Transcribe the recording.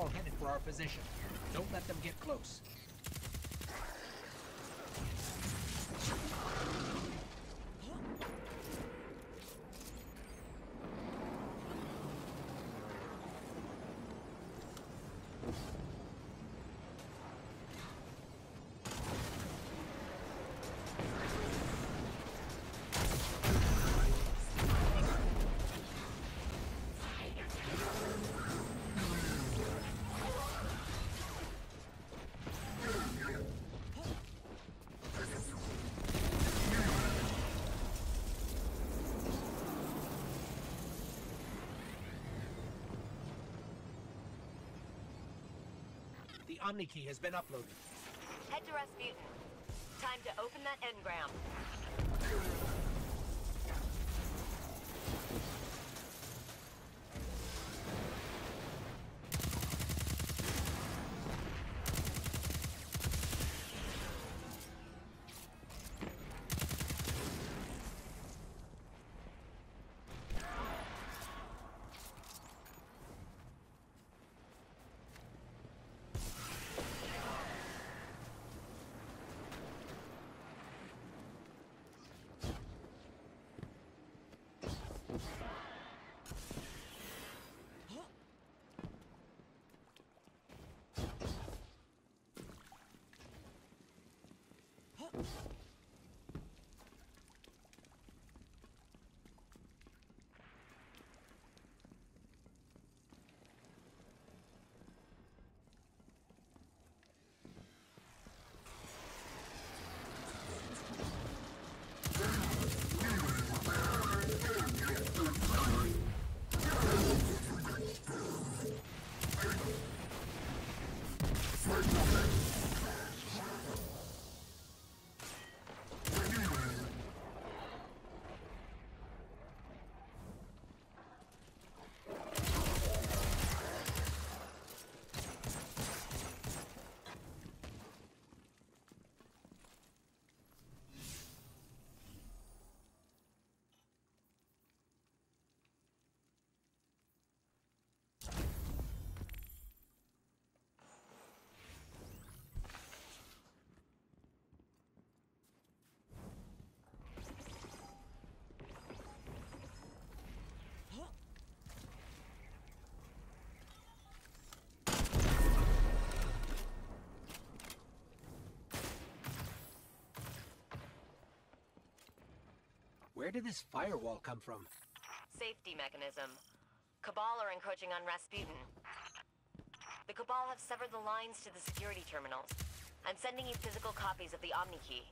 All headed for our position. Don't let them get close. The Omni Key has been uploaded. Head to Rasputin. Time to open that engram. Where did this firewall come from? Safety mechanism. Cabal are encroaching on Rasputin. The Cabal have severed the lines to the security terminals. I'm sending you physical copies of the Omni Key.